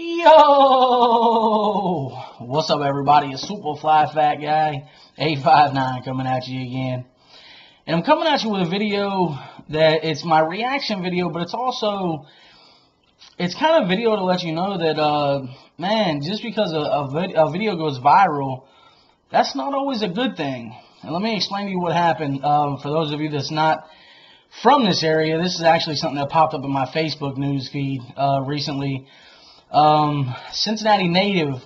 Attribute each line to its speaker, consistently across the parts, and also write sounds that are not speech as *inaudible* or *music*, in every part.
Speaker 1: Yo! What's up, everybody? It's SupaFly Fat Guy 859 coming at you again. And I'm coming at you with a video that it's my reaction video, but it's also it's kind of video to let you know that uh, man, just because a, a, vid a, video goes viral, that's not always a good thing. And let me explain to you what happened. Uh, for those of you that's not from this area, this is actually something that popped up in my Facebook news feed uh, recently. Um, Cincinnati native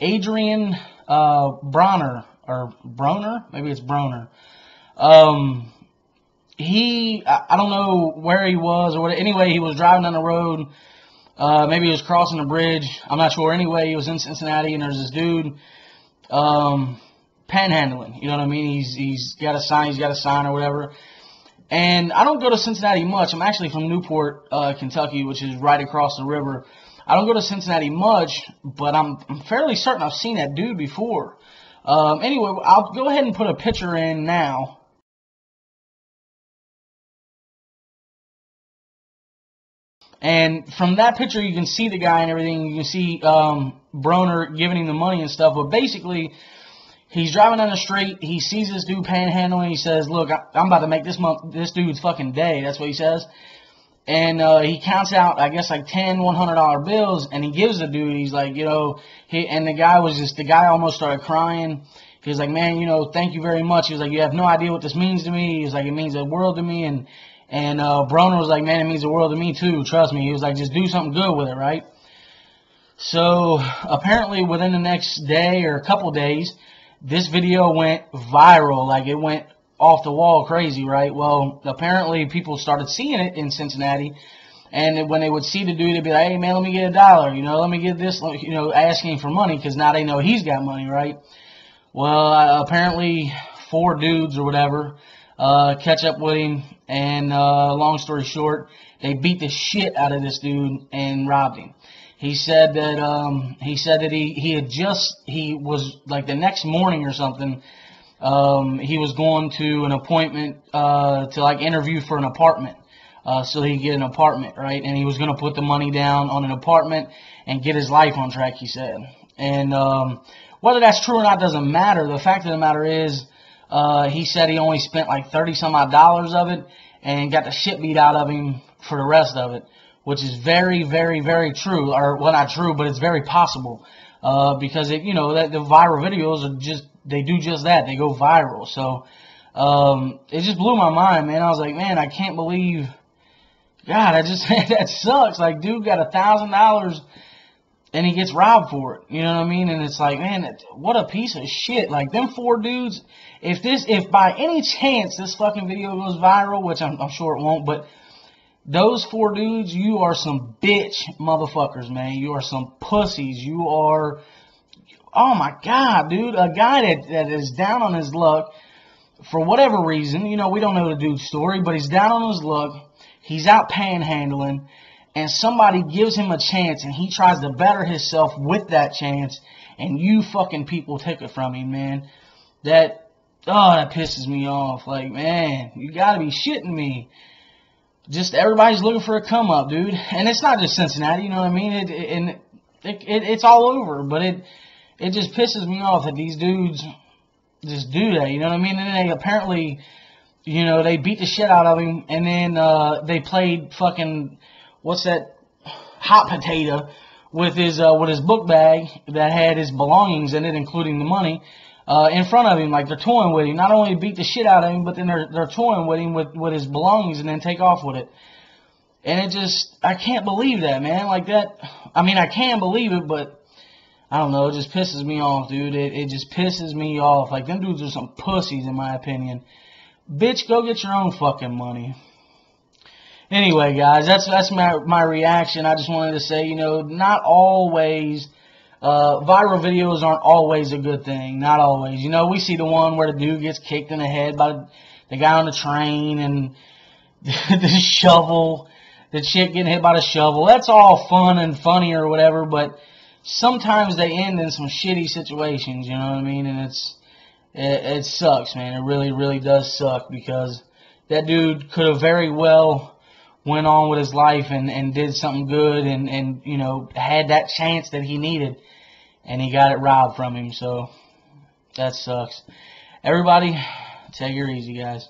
Speaker 1: Adrien uh, Bronner or Broner, maybe it's Broner. Um, he, I, I don't know where he was or what. Anyway, he was driving down the road. Uh, maybe he was crossing a bridge. I'm not sure. Anyway, he was in Cincinnati, and there's this dude um, panhandling. You know what I mean? He's he's got a sign. He's got a sign or whatever. And I don't go to Cincinnati much. I'm actually from Newport, uh, Kentucky, which is right across the river. I don't go to Cincinnati much, but I'm, I'm fairly certain I've seen that dude before. Um, anyway, I'll go ahead and put a picture in now. And from that picture, you can see the guy and everything. You can see um, Broner giving him the money and stuff. But basically, he's driving down the street. He sees this dude panhandling. He says, "Look, I'm about to make this month this dude's fucking day." That's what he says and uh, he counts out, I guess, like ten one hundred dollar bills, and he gives the dude. He's like, you know, he and the guy was just the guy almost started crying. He was like, man, you know, thank you very much. He was like, you have no idea what this means to me. He was like, it means the world to me. And and uh, Broner was like, man, it means the world to me too. Trust me. He was like, just do something good with it, right? So apparently, within the next day or a couple days, this video went viral. Like it went off the wall crazy, right? Well, apparently people started seeing it in Cincinnati, and when they would see the dude, they'd be like, "Hey man, let me get a dollar," you know, "Let me get this," you know, asking for money because now they know he's got money, right? Well, uh, apparently four dudes or whatever uh, catch up with him, and uh, long story short, they beat the shit out of this dude and robbed him. He said that um, he said that he he had just he was like the next morning or something um, he was going to an appointment uh, to like interview for an apartment. Uh, so he could get an apartment, right? And he was going to put the money down on an apartment and get his life on track, he said. And um, whether that's true or not doesn't matter. The fact of the matter is, uh, he said he only spent like 30 some odd dollars of it and got the shit beat out of him for the rest of it, which is very, very, very true. Or, well, not true, but it's very possible. Uh, because it, you know, that the viral videos are just they do just that. They go viral. So um, it just blew my mind, man. I was like, man, I can't believe. God, I just *laughs* that sucks. Like, dude got a thousand dollars and he gets robbed for it. You know what I mean? And it's like, man, what a piece of shit. Like them four dudes. If this, if by any chance this fucking video goes viral, which I'm, I'm sure it won't, but those four dudes, you are some bitch motherfuckers, man. You are some pussies. You are oh my God, dude, a guy that, that is down on his luck for whatever reason, you know, we don't know the dude's story, but he's down on his luck. He's out panhandling, and somebody gives him a chance, and he tries to better himself with that chance, and you fucking people take it from him, man. That, oh, that pisses me off. Like, man, you gotta be shitting me. Just everybody's looking for a come up, dude. And it's not just Cincinnati, you know what I mean? It, and it, it, it's all over, but it, it just pisses me off that these dudes just do that. You know what I mean? And they apparently, you know, they beat the shit out of him, and then uh, they played fucking what's that hot potato with his uh, with his book bag that had his belongings in it, including the money. Uh, in front of him, like they're toying with him. Not only beat the shit out of him, but then they're they're toying with him with, with his belongings and then take off with it. And it just, I can't believe that, man. Like that. I mean, I can believe it, but I don't know, it just pisses me off, dude. It, it just pisses me off. Like, them dudes are some pussies, in my opinion. Bitch, go get your own fucking money. Anyway, guys, that's that's my my reaction. I just wanted to say, you know, not always uh, viral videos aren't always a good thing. Not always. You know, we see the one where the dude gets kicked in the head by the guy on the train and *laughs* the shovel, the chick getting hit by the shovel. That's all fun and funny or whatever, but sometimes they end in some shitty situations, you know what I mean? And it's it, it sucks, man. It really, really does suck because that dude could have very well went on with his life and, and did something good and, and, you know, had that chance that he needed and he got it robbed from him. So that sucks. Everybody, take it easy, guys.